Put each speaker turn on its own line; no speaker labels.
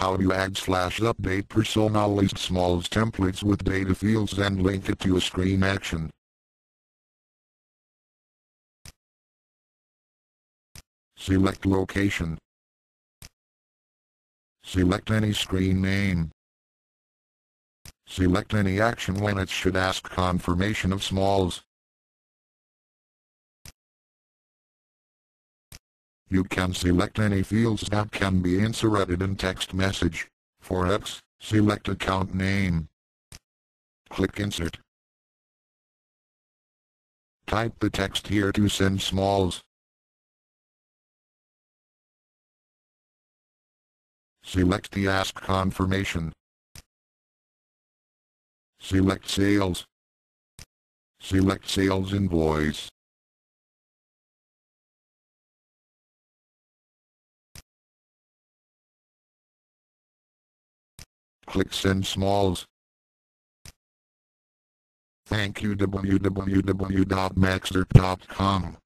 How you add slash update personalized SMS templates with data fields and link it to a screen action. Select location. Select any screen name. Select any action when it should ask confirmation of SMS. You can select any fields that can be inserted in text message. For X, select account name. Click Insert. Type the text here to send SMS. Select the Ask confirmation. Select Sales. Select Sales Invoice. Click and SMS. Thank you www.maxxerp.com